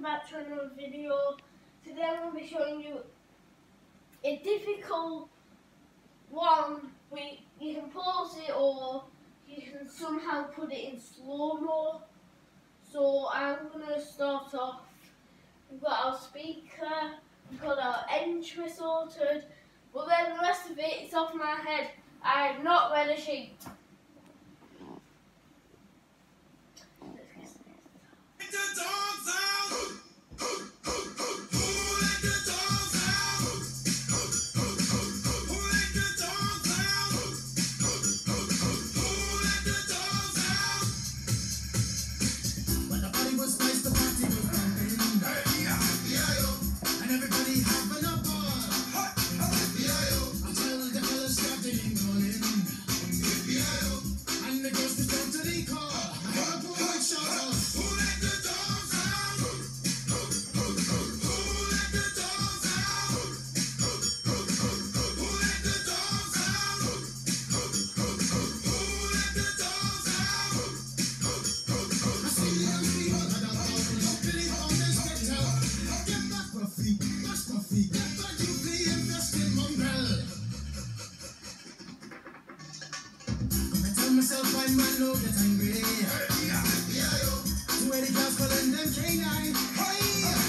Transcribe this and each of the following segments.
welcome back to another video. Today I'm going to be showing you a difficult one where you can pause it or you can somehow put it in slow-mo. So I'm going to start off, we've got our speaker, we've got our entry sorted, but then the rest of it is off my head. I've not read a sheet. when my love angry. Yeah. Where the girls calling them canine. Hey.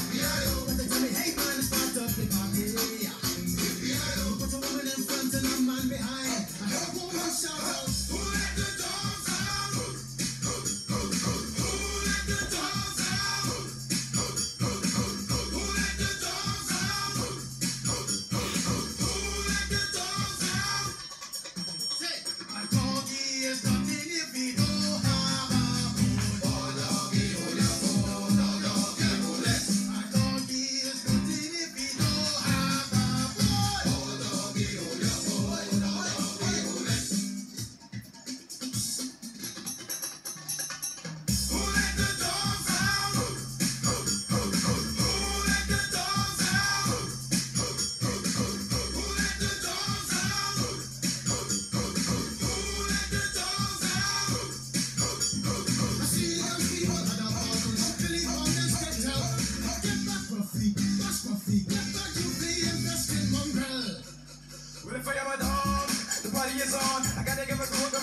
years on. I gotta give it to